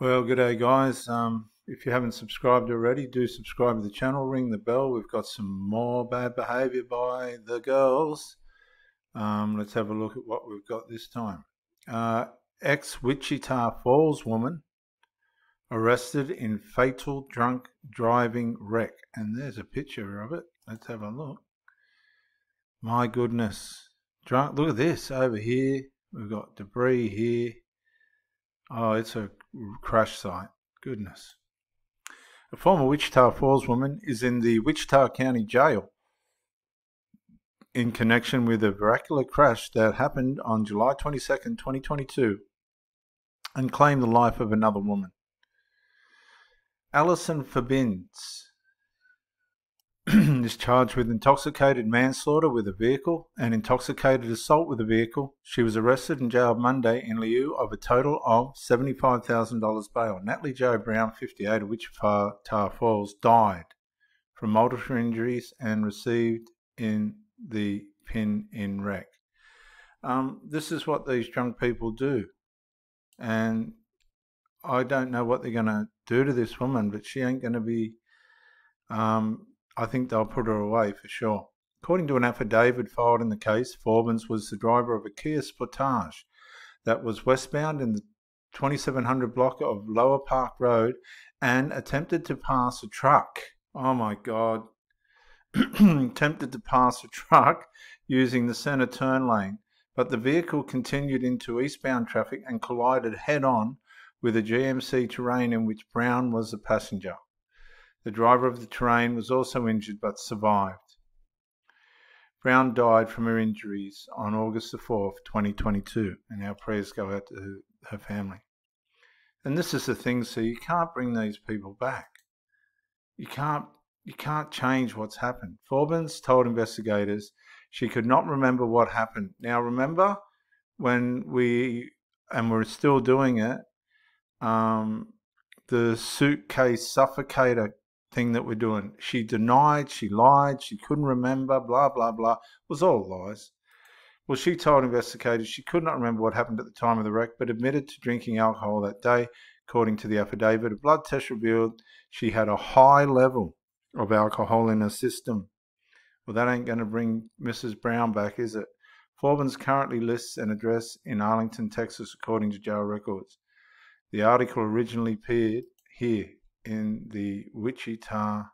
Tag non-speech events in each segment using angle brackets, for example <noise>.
Well, good day, guys. Um, if you haven't subscribed already, do subscribe to the channel, ring the bell. We've got some more bad behavior by the girls. Um, let's have a look at what we've got this time. Uh, Ex Wichita Falls woman arrested in fatal drunk driving wreck. And there's a picture of it. Let's have a look. My goodness. Drunk. Look at this over here. We've got debris here. Oh, it's a crash site. Goodness. A former Wichita Falls woman is in the Wichita County Jail in connection with a vernacular crash that happened on July 22, 2022, and claimed the life of another woman. Allison Fabins <clears throat> is charged with intoxicated manslaughter with a vehicle and intoxicated assault with a vehicle. She was arrested and jailed Monday in lieu of a total of $75,000 bail. Natalie Jo Brown, 58 of Wichita Falls, died from multiple injuries and received in the pin in wreck. Um, this is what these drunk people do. And I don't know what they're going to do to this woman, but she ain't going to be um, I think they'll put her away for sure. According to an affidavit filed in the case, Forbins was the driver of a Kia Sportage that was westbound in the 2700 block of Lower Park Road and attempted to pass a truck. Oh my God. <clears throat> attempted to pass a truck using the center turn lane, but the vehicle continued into eastbound traffic and collided head on with a GMC terrain in which Brown was a passenger. The driver of the terrain was also injured but survived. Brown died from her injuries on August the 4th, 2022, and our prayers go out to her family. And this is the thing, so you can't bring these people back. You can't you can't change what's happened. Forbins told investigators she could not remember what happened. Now remember when we and we're still doing it, um, the suitcase suffocator thing that we're doing. She denied, she lied, she couldn't remember, blah, blah, blah. It was all lies. Well, she told investigators she could not remember what happened at the time of the wreck, but admitted to drinking alcohol that day. According to the affidavit, a blood test revealed she had a high level of alcohol in her system. Well, that ain't going to bring Mrs. Brown back, is it? Forbins currently lists an address in Arlington, Texas, according to jail records. The article originally appeared here the Wichita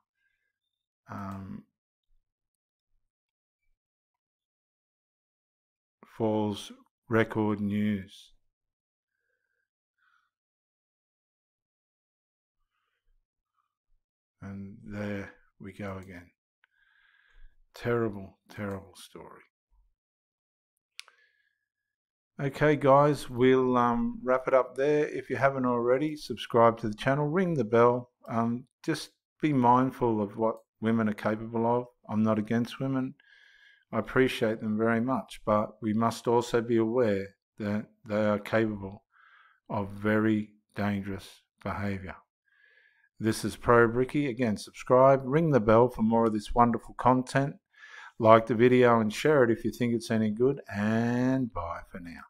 um, Falls Record News. And there we go again. Terrible, terrible story. Okay, guys, we'll um, wrap it up there. If you haven't already, subscribe to the channel, ring the bell. Um, just be mindful of what women are capable of. I'm not against women. I appreciate them very much, but we must also be aware that they are capable of very dangerous behavior. This is Pro Brickie. Again, subscribe, ring the bell for more of this wonderful content. Like the video and share it if you think it's any good. And bye for now.